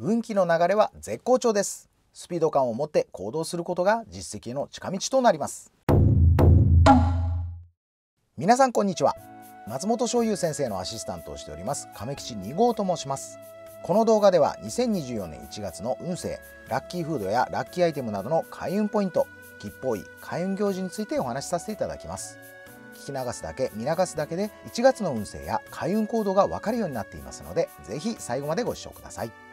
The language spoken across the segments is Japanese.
運気の流れは絶好調です。スピード感を持って行動することが実績への近道となります。皆さんこんにちは。松本翔優先生のアシスタントをしております。亀吉2号と申します。この動画では2024年1月の運勢ラッキーフードやラッキーアイテムなどの開運ポイント吉報位開運行事についてお話しさせていただきます。聞き流すだけ見流すだけで1月の運勢や開運行動が分かるようになっていますのでぜひ最後までご視聴ください。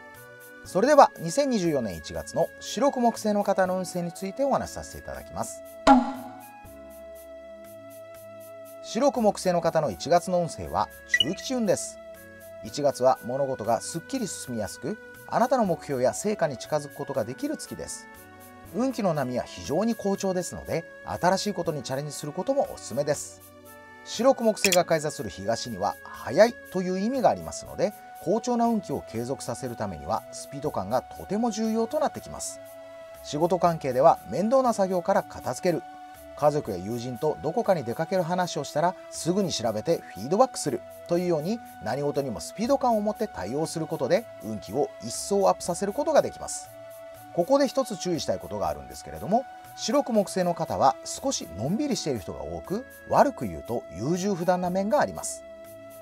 それでは2024年1月の白く木星の方の運勢についてお話しさせていただきます。白く木星の方の1月の運勢は中吉運です。1月は物事がすっきり進みやすくあなたの目標や成果に近づくことができる月です。運気の波は非常に好調ですので新しいことにチャレンジすることもおすすめです。白く木星が開座する東には早いという意味がありますので好調な運気を継続させるためにはスピード感がとても重要となってきます。仕事関係では面倒な作業から片付ける。家族や友人とどこかに出かける話をしたらすぐに調べてフィードバックする。というように何事にもスピード感を持って対応することで運気を一層アップさせることができます。ここで一つ注意したいことがあるんですけれども白く木星の方は少しのんびりしている人が多く悪く言うと優柔不断な面があります。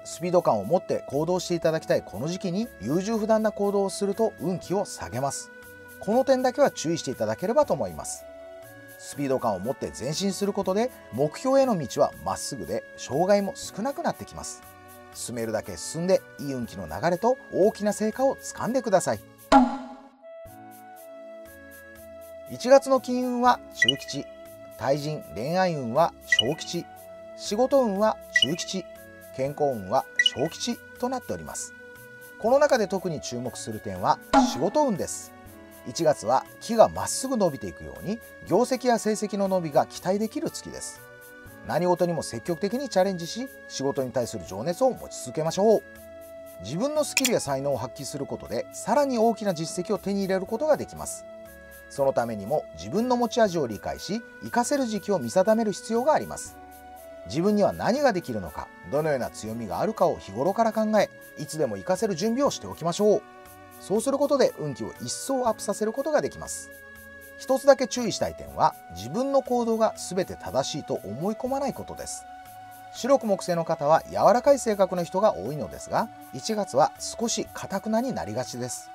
スピード感を持って行動していただきたいこの時期に優柔不断な行動をすると運気を下げます。この点だけは注意していただければと思います。スピード感を持って前進することで目標への道はまっすぐで障害も少なくなってきます。進めるだけ進んでいい運気の流れと大きな成果をつかんでください。1月の金運は中吉。対人恋愛運は小吉。仕事運は中吉。健康運は小吉となっております。この中で特に注目する点は仕事運です。1月は木がまっすぐ伸びていくように業績や成績の伸びが期待できる月です。何事にも積極的にチャレンジし仕事に対する情熱を持ち続けましょう。自分のスキルや才能を発揮することでさらに大きな実績を手に入れることができます。そのためにも自分の持ち味を理解し活かせる時期を見定める必要があります。自分には何ができるのかどのような強みがあるかを日頃から考えいつでも活かせる準備をしておきましょう。そうすることで運気を一層アップさせることができます。一つだけ注意したい点は自分の行動が全て正しいと思い込まないことです。白く木星の方は柔らかい性格の人が多いのですが1月は少し堅くなになりがちです。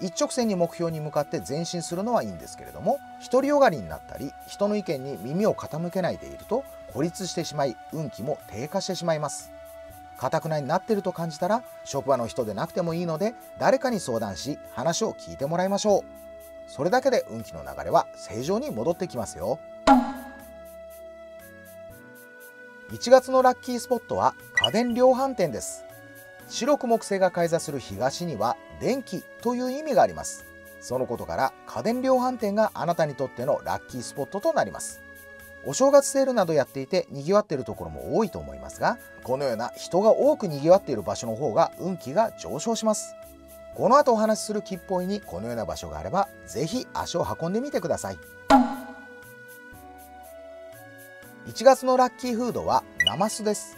一直線に目標に向かって前進するのはいいんですけれども独りよがりになったり人の意見に耳を傾けないでいると孤立してしまい運気も低下してしまいます。堅くなになってると感じたら職場の人でなくてもいいので誰かに相談し話を聞いてもらいましょう。それだけで運気の流れは正常に戻ってきますよ。1月のラッキースポットは家電量販店です。白く木星が開座する東には電気という意味があります。そのことから家電量販店があなたにとってのラッキースポットとなります。お正月セールなどやっていて賑わっているところも多いと思いますがこのような人が多く賑わっている場所の方が運気が上昇します。この後お話しする吉報にこのような場所があればぜひ足を運んでみてください。1月のラッキーフードはナマスです。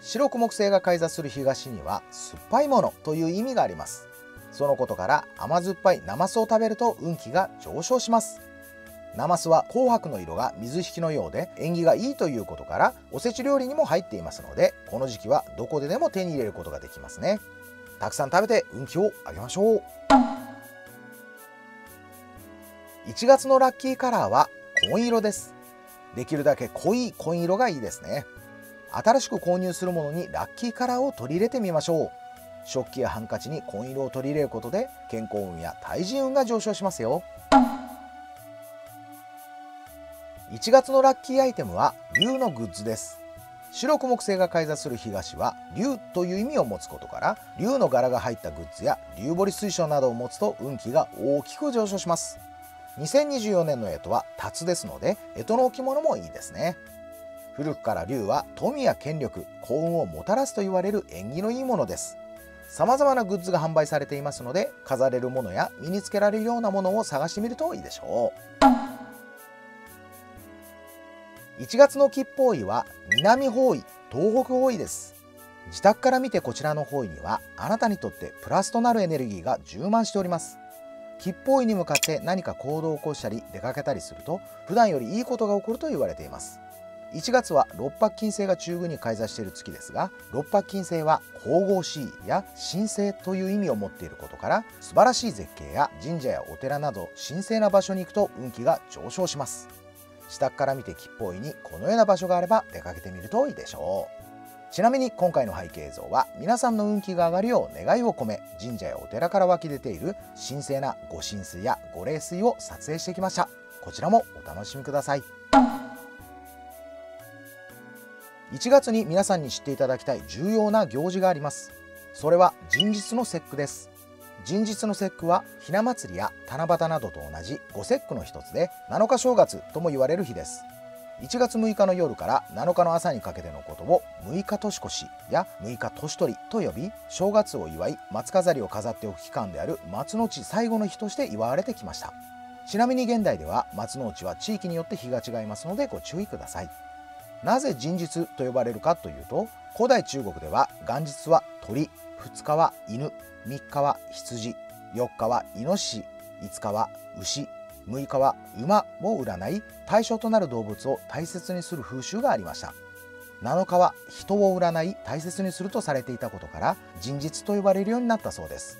白く木星が開座する東には酸っぱいものという意味があります。そのことから甘酸っぱいナマスを食べると運気が上昇します。ナマスは紅白の色が水引きのようで縁起がいいということからおせち料理にも入っていますのでこの時期はどこででも手に入れることができますね。たくさん食べて運気を上げましょう。1月のラッキーカラーは紺色です。できるだけ濃い紺色がいいですね。新しく購入するものにラッキーカラーを取り入れてみましょう。食器やハンカチに紺色を取り入れることで健康運や対人運が上昇しますよ。1月のラッキーアイテムは竜のグッズです。白く木星が開座する東は竜という意味を持つことから竜の柄が入ったグッズや竜彫り水晶などを持つと運気が大きく上昇します。2024年の干支は辰ですので干支の置物もいいですね。古くから竜は富や権力幸運をもたらすと言われる縁起のいいものです。様々なグッズが販売されていますので飾れるものや身につけられるようなものを探してみるといいでしょう。1月の吉報位は南方位東北方位です。自宅から見てこちらの方位にはあなたにとってプラスとなるエネルギーが充満しております。吉報位に向かって何か行動を起こしたり出かけたりすると普段よりいいことが起こると言われています。1月は六白金星が中宮に開座している月ですが六白金星は神々しいや神聖という意味を持っていることから素晴らしい絶景や神社やお寺など神聖な場所に行くと運気が上昇します。自宅から見て吉報位にこのような場所があれば出かけてみるといいでしょう。ちなみに今回の背景映像は皆さんの運気が上がるよう願いを込め神社やお寺から湧き出ている神聖な御神水や御霊水を撮影してきました。こちらもお楽しみください。1月に皆さんに知っていただきたい重要な行事があります。それは人日の節句です。人日の節句はひな祭りや七夕などと同じ五節句の一つで7日正月とも言われる日です。1月6日の夜から7日の朝にかけてのことを6日年越しや6日年取りと呼び正月を祝い松飾りを飾っておく期間である松の内最後の日として祝われてきました。ちなみに現代では松の内は地域によって日が違いますのでご注意ください。なぜ人日と呼ばれるかというと古代中国では元日は鳥2日は犬3日は羊4日はイノシシ5日は牛6日は馬を占い対象となる動物を大切にする風習がありました。7日は人を占い大切にするとされていたことから人日と呼ばれるようになったそうです。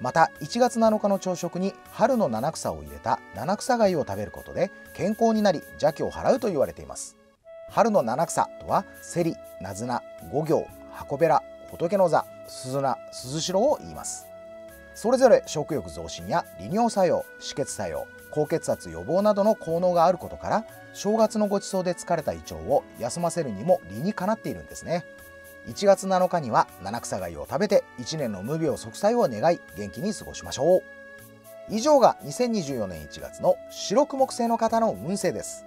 また1月7日の朝食に春の七草を入れた七草貝を食べることで健康になり邪気を払うと言われています。春の七草とはセリ、ナズナ、五行、箱べら、仏の座、スズナ、スズシロを言いますそれぞれ食欲増進や利尿作用、止血作用、高血圧予防などの効能があることから正月のごちそうで疲れた胃腸を休ませるにも理にかなっているんですね。1月7日には七草貝を食べて1年の無病息災を願い元気に過ごしましょう。以上が2024年1月の白く木星の方の運勢です。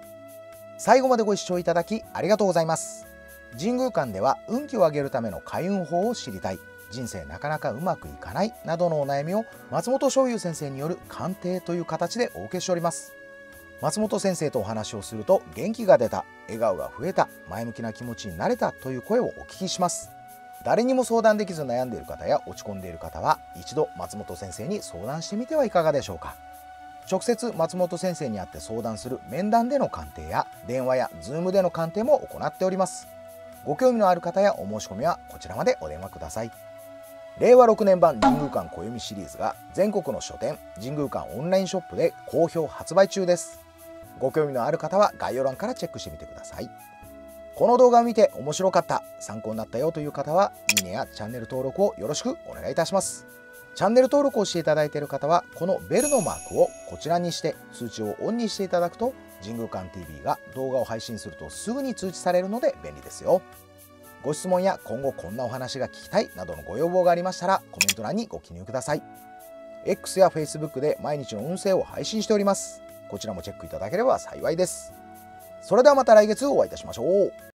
最後までご視聴いただきありがとうございます。神宮館では運気を上げるための開運法を知りたい。人生なかなかうまくいかない。などのお悩みを松本翔優先生による鑑定という形でお受けしております。松本先生とお話をすると元気が出た。笑顔が増えた。前向きな気持ちになれたという声をお聞きします。誰にも相談できず悩んでいる方や落ち込んでいる方は一度松本先生に相談してみてはいかがでしょうか。直接松本先生に会って相談する面談での鑑定や電話や Zoom での鑑定も行っております。ご興味のある方やお申し込みはこちらまでお電話ください。令和6年版神宮館暦シリーズが全国の書店神宮館オンラインショップで好評発売中です。ご興味のある方は概要欄からチェックしてみてください。この動画を見て面白かった参考になったよという方はいいねやチャンネル登録をよろしくお願いいたします。チャンネル登録をしていただいている方はこのベルのマークをこちらにして通知をオンにしていただくと神宮館 TV が動画を配信するとすぐに通知されるので便利ですよ。ご質問や今後こんなお話が聞きたいなどのご要望がありましたらコメント欄にご記入ください。X や Facebook で毎日の運勢を配信しております。こちらもチェックいただければ幸いです。それではまた来月お会いいたしましょう。